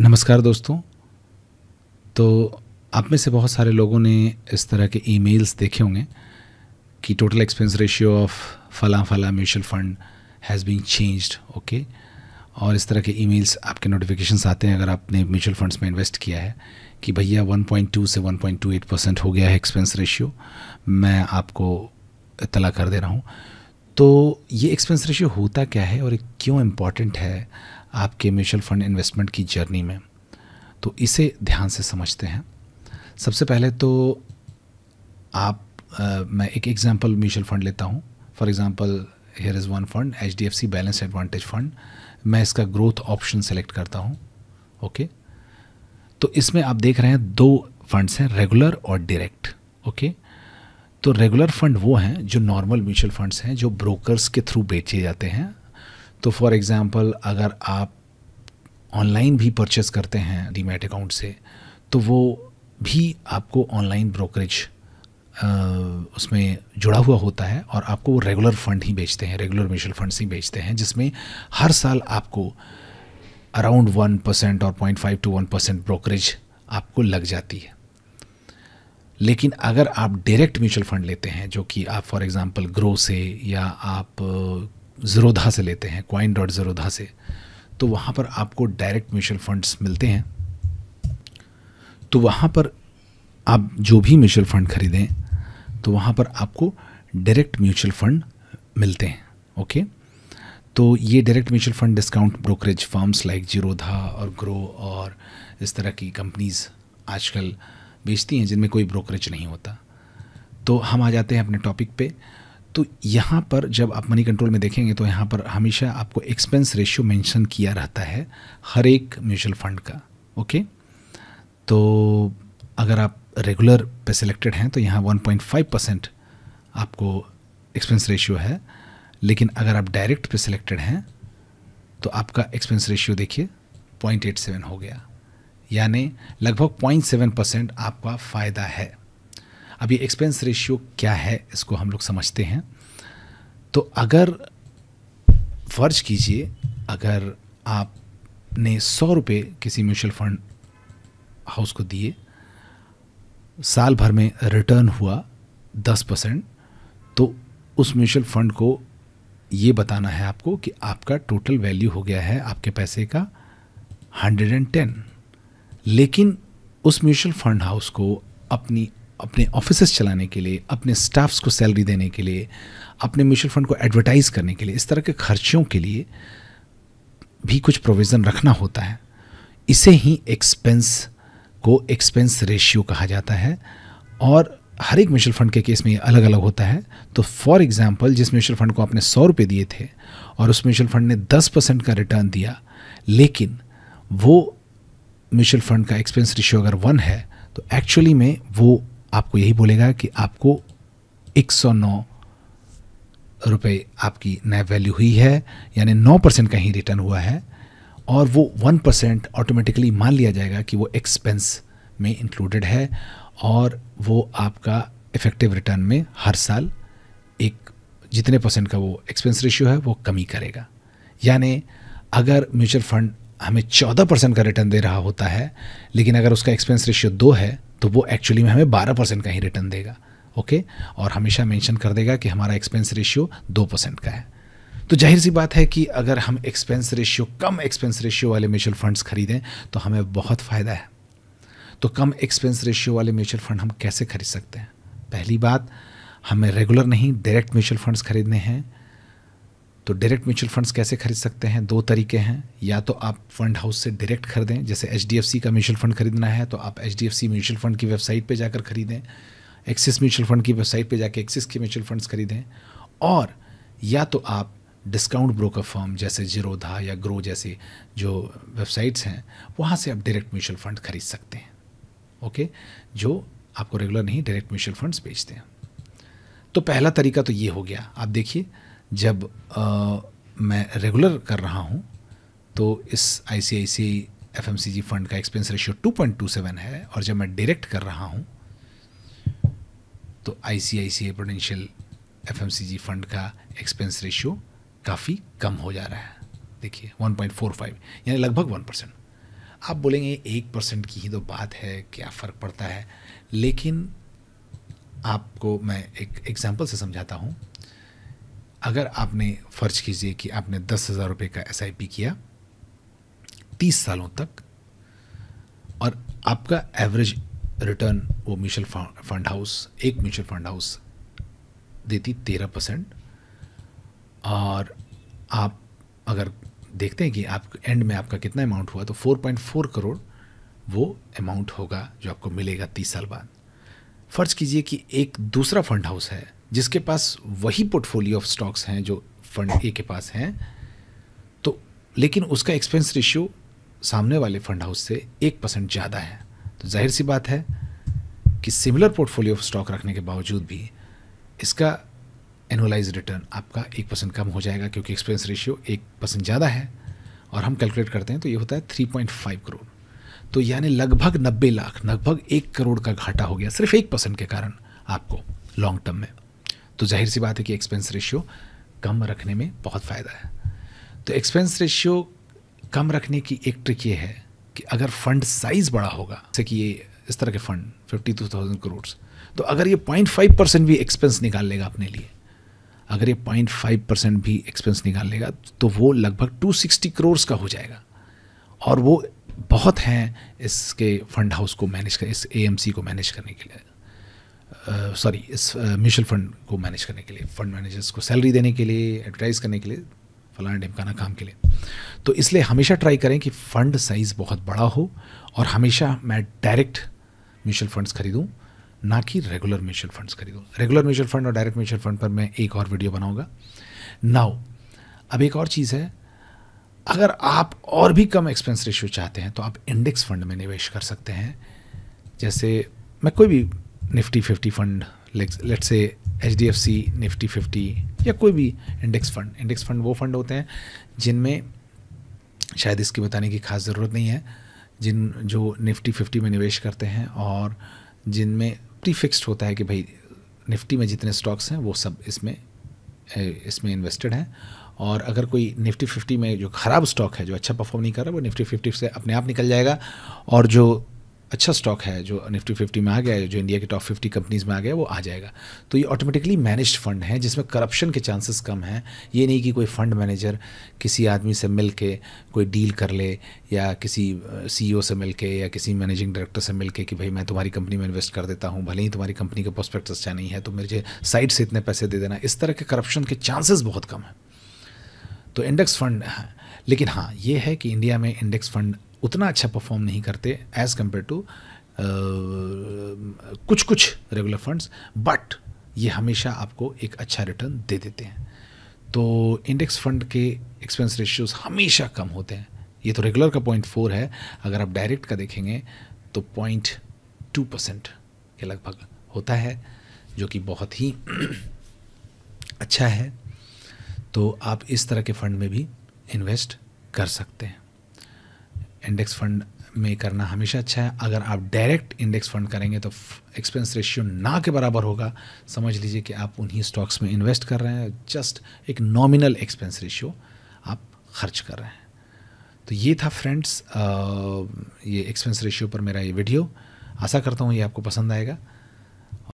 नमस्कार दोस्तों। तो आप में से बहुत सारे लोगों ने इस तरह के ईमेल्स देखे होंगे कि टोटल एक्सपेंस रेशियो ऑफ़ फला फला mutual fund has been changed okay और इस तरह के ईमेल्स आपके नोटिफिकेशंस आते हैं अगर आपने म्यूचुअल फंड्स में इन्वेस्ट किया है कि भैया 1.2 से 1.28 परसेंट हो गया है एक्सपेंस रेशियो मैं आपको इतला कर दे रहा हूँ। तो ये एक्सपेंस रेशियो होता क्या है और क्यों इंपॉर्टेंट है? आपके म्यूचुअल फंड इन्वेस्टमेंट की जर्नी में। तो इसे ध्यान से समझते हैं। सबसे पहले तो आप आ, मैं एक एग्जांपल म्यूचुअल फंड लेता हूँ। For example here is one fund H D F C balance advantage fund मैं इसका ग्रोथ ऑप्शन सेलेक्ट करता हूँ। ओके तो इसमें आप देख रहे हैं दो फंड्स हैं रेगुलर और डायरेक्ट ओके तो रेगुलर फंड वो हैं जो नॉर्मल म्यूचुअल फंड्स हैं जो ब्रोकर्स के थ्रू बेचे जाते हैं। तो फॉर एग्ज़ाम्पल अगर आप ऑनलाइन भी परचेस करते हैं डीमैट अकाउंट से तो वो भी आपको ऑनलाइन ब्रोकरेज उसमें जुड़ा हुआ होता है और आपको वो रेगुलर फंड ही बेचते हैं रेगुलर म्यूचुअल फंड्स ही बेचते हैं, जिसमें हर साल आपको अराउंड वन परसेंट और point five to one percent brokerage आपको लग जाती है। लेकिन अगर आप डायरेक्ट म्यूचुअल फंड लेते हैं, जो कि आप फॉर एग्जांपल ग्रो से या आप ज़रोधा से लेते हैं क्वाइन डॉट ज़रोधा से। तो वहाँ पर आपको डायरेक्ट म्यूचुअल फंड्स मिलते हैं। तो वहाँ पर आप जो भी म्यूचुअल फंड खरीदें तो वहाँ पर आपको डायरेक्ट म्यूचुअल फंड मिलते हैं ओके तो ये direct mutual fund discount brokerage firms like Zerodha और ग्रो और इस तरह की कंपनीज़ आजकल बेचती हैं, जिनमें कोई ब्रोकरेज नहीं होता। तो हम आ जाते हैं अपने टॉपिक पे। तो यहाँ पर जब आप मनी कंट्रोल में देखेंगे तो यहाँ पर हमेशा आपको एक्सपेंस रेशियो मेंशन किया रहता है हर एक म्यूचुअल फंड का ओके तो अगर आप रेगुलर पे सिलेक्टेड हैं तो यहाँ 1.5 परसेंट आपको एक्सपेंस रेशियो है। लेकिन अगर आप डायरेक्ट पे सिलेक्टेड हैं तो आपका एक्सपेंस रेशियो देखिए 0.87 हो गया। यानी लगभग 0.7 परसेंट आपका फ़ायदा है। अब ये एक्सपेंस रेशियो क्या है, इसको हम लोग समझते हैं। तो अगर फ़र्ज़ कीजिए, अगर आपने सौ रुपये किसी म्यूचुअल फंड हाउस को दिए, साल भर में रिटर्न हुआ दस परसेंट तो उस म्यूचुअल फंड को ये बताना है आपको कि आपका टोटल वैल्यू हो गया है आपके पैसे का हंड्रेड एंड टेन लेकिन उस म्यूचुअल फंड हाउस को अपनी अपने ऑफ़िस चलाने के लिए, अपने स्टाफ्स को सैलरी देने के लिए, अपने म्यूचुअल फंड को एडवर्टाइज करने के लिए, इस तरह के खर्चों के लिए भी कुछ प्रोविज़न रखना होता है। इसे ही एक्सपेंस को एक्सपेंस रेशियो कहा जाता है और हर एक म्यूचुअल फंड के केस में ये अलग अलग होता है। तो फॉर एग्जांपल जिस म्यूचुअल फंड को आपने सौ रुपये दिए थे और उस म्यूचुअल फंड ने दस परसेंट का रिटर्न दिया, लेकिन वो म्यूचुअल फंड का एक्सपेंस रेशियो अगर वन है तो एक्चुअली में वो आपको यही बोलेगा कि आपको 109 रुपए आपकी नए वैल्यू हुई है, यानी 9 परसेंट का ही रिटर्न हुआ है, और वो 1 परसेंट ऑटोमेटिकली मान लिया जाएगा कि वो एक्सपेंस में इंक्लूडेड है, और वो आपका इफ़ेक्टिव रिटर्न में हर साल एक जितने परसेंट का वो एक्सपेंस रेशियो है, वो कमी करेगा। यानी अगर म्यूचुअल फंड हमें चौदह परसेंट का रिटर्न दे रहा होता है, लेकिन अगर उसका एक्सपेंस रेशियो दो है तो वो एक्चुअली में हमें बारह परसेंट का ही रिटर्न देगा ओके और हमेशा मेंशन कर देगा कि हमारा एक्सपेंस रेशियो दो परसेंट का है। तो ज़ाहिर सी बात है कि अगर हम एक्सपेंस रेशियो कम एक्सपेंस रेशियो वाले म्यूचुअल फंड्स खरीदें तो हमें बहुत फ़ायदा है। तो कम एक्सपेंस रेशियो वाले म्यूचुअल फंड हम कैसे खरीद सकते हैं? पहली बात, हमें रेगुलर नहीं डायरेक्ट म्यूचुअल फंड्स खरीदने हैं। तो डायरेक्ट म्यूचुअल फंड्स कैसे खरीद सकते हैं? दो तरीके हैं। या तो आप फंड हाउस से डायरेक्ट खरीदें, जैसे एचडीएफसी का म्यूचुअल फंड खरीदना है तो आप एचडीएफसी म्यूचुअल फंड की वेबसाइट पर जाकर खरीदें एक्सिस म्यूचुअल फंड की वेबसाइट पर जाकर एक्सिस के म्यूचुअल फंड्स खरीदें, और या तो आप डिस्काउंट ब्रोकर फर्म जैसे जीरोधा या ग्रो जैसे जो वेबसाइट्स हैं, वहाँ से आप डायरेक्ट म्यूचुअल फंड खरीद सकते हैं। ओके जो आपको रेगुलर नहीं डायरेक्ट म्यूचुअल फंड्स बेचते हैं। तो पहला तरीका तो ये हो गया। आप देखिए जब आ, मैं रेगुलर कर रहा हूँ तो इस I C I C F M C G fund का expense ratio two point two seven है और जब मैं डायरेक्ट कर रहा हूँ तो I C I C I Prudential F M C G fund का एक्सपेंस रेशियो काफ़ी कम हो जा रहा है। देखिए वन पॉइंट फोर फाइव यानी लगभग वन परसेंट आप बोलेंगे एक परसेंट की ही तो बात है क्या फ़र्क पड़ता है? लेकिन आपको मैं एक एग्जांपल से समझाता हूँ। अगर आपने फ़र्ज़ कीजिए कि आपने दस हज़ार रुपये का एसआईपी किया, तीस सालों तक, और आपका एवरेज रिटर्न वो म्यूचुअल फंड हाउस एक म्यूचुअल फंड हाउस देती तेरह परसेंट और आप अगर देखते हैं कि आप एंड में आपका कितना अमाउंट हुआ तो 4.4 करोड़ वो अमाउंट होगा जो आपको मिलेगा तीस साल बाद। फ़र्ज़ कीजिए कि एक दूसरा फंड हाउस है जिसके पास वही पोर्टफोलियो ऑफ़ स्टॉक्स हैं जो फंड ए के पास हैं तो लेकिन उसका एक्सपेंस रेशियो सामने वाले फंड हाउस से एक परसेंट ज़्यादा है। तो ज़ाहिर सी बात है कि सिमिलर पोर्टफोलियो ऑफ़ स्टॉक रखने के बावजूद भी इसका एनुअलाइज रिटर्न आपका एक परसेंट कम हो जाएगा क्योंकि एक्सपेंस रेशियो एक परसेंट ज़्यादा है और हम कैलकुलेट करते हैं तो ये होता है थ्री पॉइंट फाइव करोड़ तो यानी लगभग नब्बे लाख, लगभग एक करोड़ का घाटा हो गया सिर्फ़ एक परसेंट के कारण आपको लॉन्ग टर्म में। तो ज़ाहिर सी बात है कि एक्सपेंस रेशियो कम रखने में बहुत फ़ायदा है। तो एक्सपेंस रेशियो कम रखने की एक ट्रिक ये है कि अगर फंड साइज़ बड़ा होगा, जैसे कि ये इस तरह के fund fifty two thousand crore तो अगर ये पॉइंट फाइव परसेंट भी एक्सपेंस निकाल लेगा अपने लिए, अगर ये पॉइंट फाइव परसेंट भी एक्सपेंस निकाल लेगा तो वो लगभग टू सिक्सटी करोड़ का हो जाएगा। और वो बहुत हैं इसके फंड हाउस को मैनेज कर, इस ए को मैनेज करने के लिए। सॉरी uh, इस म्यूचुअल uh, फंड को मैनेज करने के लिए फंड मैनेजर्स को सैलरी देने के लिए एडवर्टाइज करने के लिए फलाना ढिमकाना काम के लिए। तो इसलिए हमेशा ट्राई करें कि फ़ंड साइज़ बहुत बड़ा हो और हमेशा मैं डायरेक्ट म्यूचुअल फंड्स खरीदूँ ना कि रेगुलर म्यूचुअल फंड्स खरीदूँ। रेगुलर म्यूचुअल फंड और डायरेक्ट म्यूचुअल फंड पर मैं एक और वीडियो बनाऊँगा। नाउ अब एक और चीज़ है अगर आप और भी कम एक्सपेंस रेशियो चाहते हैं तो आप इंडेक्स फंड में निवेश कर सकते हैं। जैसे मैं कोई भी Nifty fifty fund let say H D F C Nifty fifty या कोई भी इंडेक्स फंड इंडेक्स फंड वो फंड होते हैं जिनमें शायद इसकी बताने की खास ज़रूरत नहीं है, जिन, जो निफ्टी फिफ्टी में निवेश करते हैं और जिनमें प्री फिक्स्ड होता है कि भाई निफ्टी में जितने स्टॉक्स हैं वो सब इसमें इसमें इन्वेस्टेड हैं और अगर कोई निफ्टी फिफ्टी में जो ख़राब स्टॉक है, जो अच्छा परफॉर्म नहीं कर रहा, वो निफ्टी फिफ्टी से अपने आप निकल जाएगा और जो अच्छा स्टॉक है जो निफ्टी फिफ्टी में आ गया है, जो इंडिया के टॉप फिफ्टी कंपनीज़ में आ गया वो आ जाएगा। तो ये ऑटोमेटिकली मैनेज्ड फंड है, जिसमें करप्शन के चांसेस कम हैं। ये नहीं कि कोई फंड मैनेजर किसी आदमी से मिल के कोई डील कर ले, या किसी सीईओ से मिल के या किसी मैनेजिंग डायरेक्टर से मिल के कि भाई मैं तुम्हारी कंपनी में इन्वेस्ट कर देता हूँ, भले ही तुम्हारी कंपनी का प्रोस्पेक्ट अच्छा नहीं है तो मुझे साइड से इतने पैसे दे देना। इस तरह के करप्शन के चांसेस बहुत कम हैं। तो इंडेक्स फंड लेकिन हाँ ये है कि इंडिया में इंडेक्स फंड उतना अच्छा परफॉर्म नहीं करते एज़ कंपेयर टू कुछ कुछ रेगुलर फंड्स बट ये हमेशा आपको एक अच्छा रिटर्न दे देते हैं। तो इंडेक्स फंड के एक्सपेंस रेशियोज हमेशा कम होते हैं। ये तो रेगुलर का पॉइंट फोर है। अगर आप डायरेक्ट का देखेंगे तो पॉइंट टू परसेंट के लगभग होता है, जो कि बहुत ही अच्छा है। तो आप इस तरह के फंड में भी इन्वेस्ट कर सकते हैं। इंडेक्स फंड में करना हमेशा अच्छा है। अगर आप डायरेक्ट इंडेक्स फंड करेंगे तो एक्सपेंस रेशियो ना के बराबर होगा। समझ लीजिए कि आप उन्हीं स्टॉक्स में इन्वेस्ट कर रहे हैं। जस्ट एक नॉमिनल एक्सपेंस रेशियो आप खर्च कर रहे हैं। तो ये था फ्रेंड्स ये एक्सपेंस रेशियो पर मेरा ये वीडियो आशा करता हूँ ये आपको पसंद आएगा।